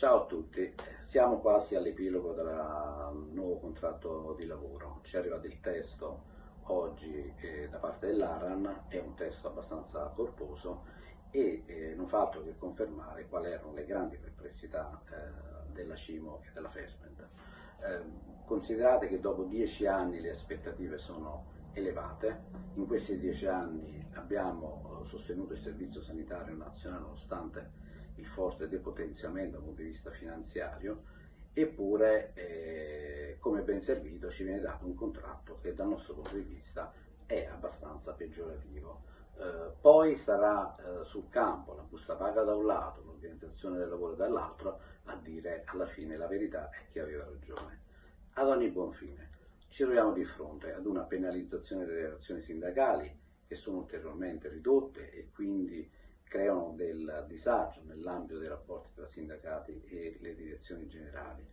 Ciao a tutti, siamo quasi all'epilogo del nuovo contratto di lavoro. Ci arriva del testo oggi eh, da parte dell'ARAN, è un testo abbastanza corposo e eh, non fa altro che confermare quali erano le grandi perplessità eh, della CIMO e della FESMED. Ehm, considerate che dopo dieci anni le aspettative sono elevate, in questi dieci anni abbiamo eh, sostenuto il Servizio Sanitario Nazionale nonostante il forte depotenziamento dal punto di vista finanziario, eppure eh, come ben servito ci viene dato un contratto che dal nostro punto di vista è abbastanza peggiorativo. Eh, poi sarà eh, sul campo la busta paga da un lato, l'organizzazione del lavoro dall'altro, a dire alla fine la verità è chi aveva ragione. Ad ogni buon fine, ci troviamo di fronte ad una penalizzazione delle relazioni sindacali che sono ulteriormente ridotte e quindi creano del disagio nell'ambito dei rapporti tra sindacati e le direzioni generali.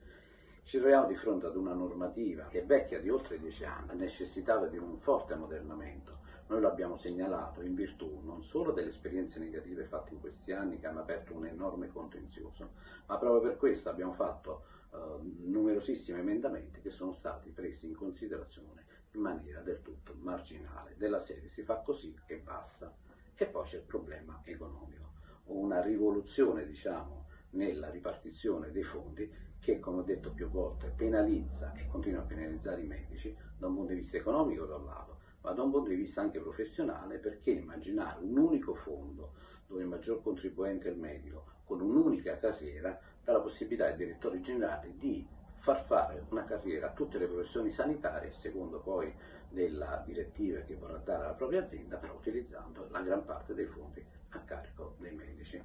Ci troviamo di fronte ad una normativa che è vecchia di oltre dieci anni, necessitava di un forte ammodernamento. Noi lo abbiamo segnalato in virtù non solo delle esperienze negative fatte in questi anni che hanno aperto un enorme contenzioso, ma proprio per questo abbiamo fatto eh, numerosissimi emendamenti che sono stati presi in considerazione in maniera del tutto marginale. Della serie si fa così e basta. E poi c'è il problema economico, una rivoluzione diciamo, nella ripartizione dei fondi che, come ho detto più volte, penalizza e continua a penalizzare i medici da un punto di vista economico da un lato, ma da un punto di vista anche professionale, perché immaginare un unico fondo dove il maggior contribuente è il medico, con un'unica carriera, dà la possibilità ai direttori generali di far fare una carriera a tutte le professioni sanitarie, secondo poi della direttiva che vorrà dare alla propria azienda, però utilizzando la gran parte dei fondi a carico dei medici.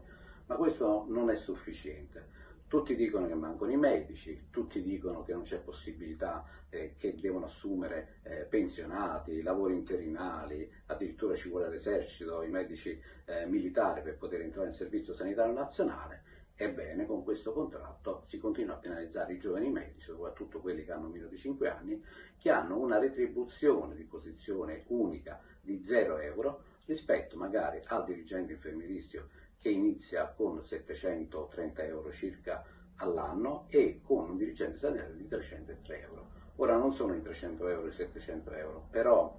Ma questo non è sufficiente. Tutti dicono che mancano i medici, tutti dicono che non c'è possibilità, eh, che devono assumere eh, pensionati, lavori interinali, addirittura ci vuole l'esercito, i medici eh, militari per poter entrare in servizio sanitario nazionale Ebbene, con questo contratto si continua a penalizzare i giovani medici, soprattutto quelli che hanno meno di 5 anni, che hanno una retribuzione di posizione unica di 0 euro rispetto magari al dirigente infermierizio che inizia con 730 euro circa all'anno e con un dirigente sanitario di 303 euro. Ora non sono i 300 euro e i 700 euro, però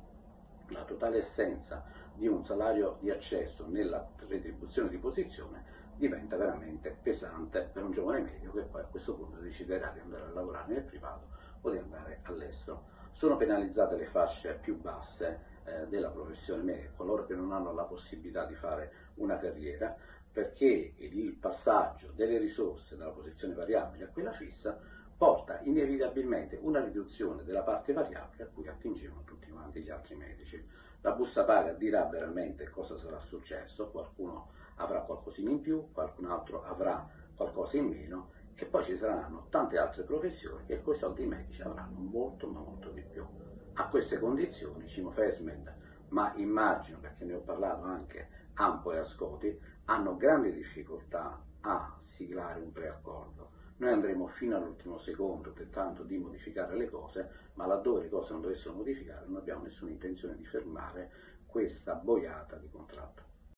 la totale assenza di un salario di accesso nella retribuzione di posizione diventa veramente pesante per un giovane medio che poi a questo punto deciderà di andare a lavorare nel privato o di andare all'estero. Sono penalizzate le fasce più basse eh, della professione medica, coloro che non hanno la possibilità di fare una carriera, perché il passaggio delle risorse dalla posizione variabile a quella fissa porta inevitabilmente una riduzione della parte variabile a cui attingevano tutti quanti gli altri medici. La busta paga dirà veramente cosa sarà successo, qualcuno avrà qualcosina in più, qualcun altro avrà qualcosa in meno e poi ci saranno tante altre professioni che con i soldi medici avranno molto ma molto di più. A queste condizioni Cimo Fesmed, ma immagino perché ne ho parlato anche Ampo e Ascoti, hanno grandi difficoltà a siglare un preaccordo. Noi andremo fino all'ultimo secondo tentando di modificare le cose, ma laddove le cose non dovessero modificare non abbiamo nessuna intenzione di fermare questa boiata di contratto.